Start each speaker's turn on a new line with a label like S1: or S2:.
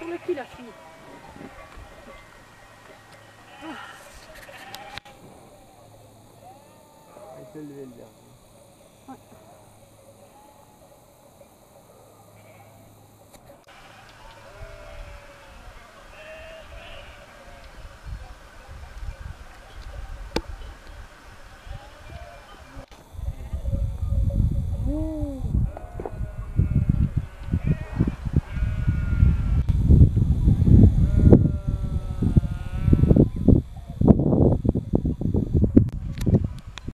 S1: sur le cul la fille.